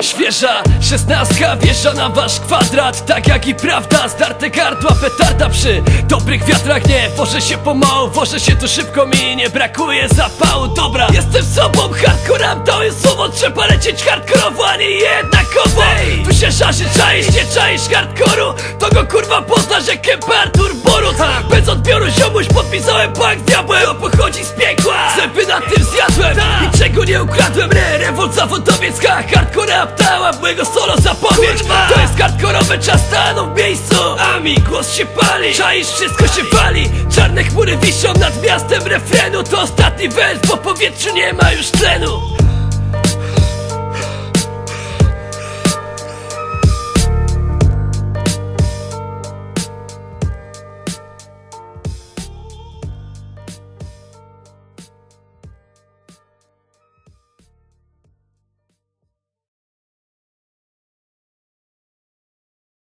Świeża szesnastka wjeżdża na wasz kwadrat. Tak jak i prawda, zdarte gardła petarda przy dobrych wiatrach. Nie wożę się pomału, wożę się tu szybko mi nie brakuje zapału. Dobra, jestem sobą, hardcorem to jest słowo Trzeba lecieć hardkorowo, a nie jednakowo. Tu się szaszy, czaisz, nie czaisz hardkoru? To go kurwa poznasz jak Kemp Artur Borut Bez odbioru ziomuś podpisałem pakt z diabłem To pochodzi z piekła. Zęby na tym zjadłem Niczego nie ukradłem, re, rewolta zawodowiecka Hardcore aptała w mojego solo zapowiedź. To jest hardkorowe, czas stanął w miejscu. A mi głos się pali Czaisz, wszystko się wali. Czarne chmury wiszą nad miastem refrenu. To ostatni wers, bo powietrzu nie ma już tlenu